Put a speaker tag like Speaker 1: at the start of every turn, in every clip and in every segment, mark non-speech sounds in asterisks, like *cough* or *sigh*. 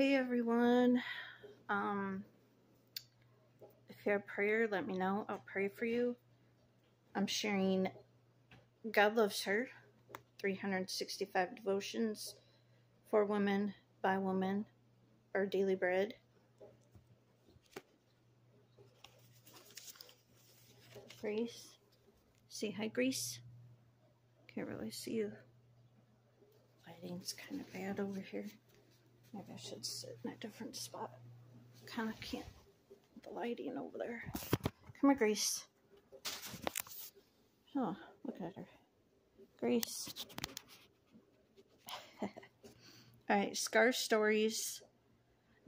Speaker 1: Hey everyone. Um, if you have prayer, let me know. I'll pray for you. I'm sharing God Loves Her 365 devotions for women by women, our daily bread. Grace. Say hi, Grace. Can't really see you. Lighting's kind of bad over here. Maybe I should sit in a different spot. Kind of can't. The lighting over there. Come here, Grace. Oh, look at her. Grace. *laughs* Alright, Scar Stories,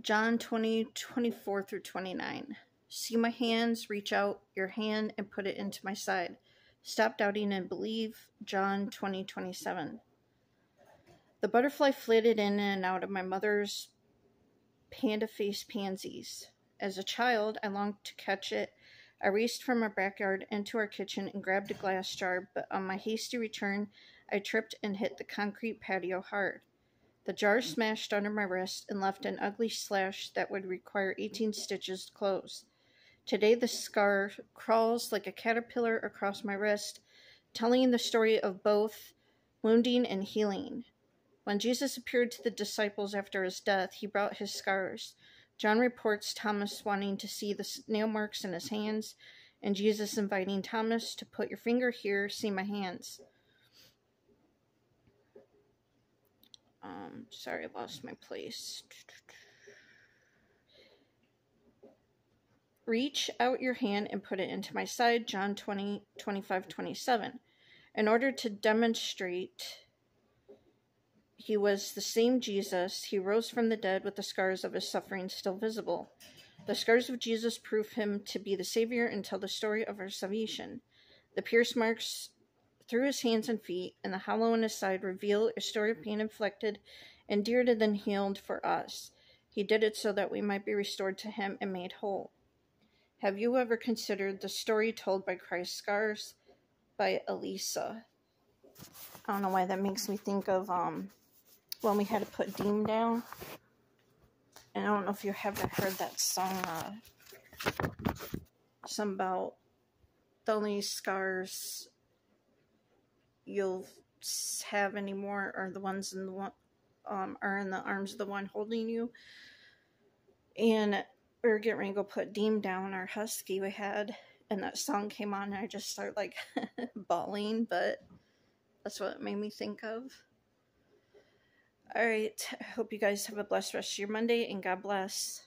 Speaker 1: John 20, 24 through 29. See my hands, reach out your hand and put it into my side. Stop doubting and believe. John 20, 27. The butterfly flitted in and out of my mother's panda face pansies. As a child, I longed to catch it. I raced from our backyard into our kitchen and grabbed a glass jar, but on my hasty return, I tripped and hit the concrete patio hard. The jar smashed under my wrist and left an ugly slash that would require 18 stitches to close. Today, the scar crawls like a caterpillar across my wrist, telling the story of both wounding and healing. When Jesus appeared to the disciples after his death, he brought his scars. John reports Thomas wanting to see the nail marks in his hands, and Jesus inviting Thomas to put your finger here, see my hands. Um, sorry, I lost my place. Reach out your hand and put it into my side, John 20, 25, 27. In order to demonstrate he was the same Jesus. He rose from the dead with the scars of his suffering still visible. The scars of Jesus prove him to be the Savior and tell the story of our salvation. The pierce marks through his hands and feet and the hollow in his side reveal a story of pain inflicted, endured, and then healed for us. He did it so that we might be restored to him and made whole. Have you ever considered the story told by Christ's scars by Elisa? I don't know why that makes me think of um when we had to put Dean down. And I don't know if you haven't heard that song, uh, some about the only scars you'll have anymore are the ones in the one, um, are in the arms of the one holding you. And we were getting ready to go put Dean down, our husky we had, and that song came on, and I just started like *laughs* bawling, but that's what it made me think of. All right. I hope you guys have a blessed rest of your Monday and God bless.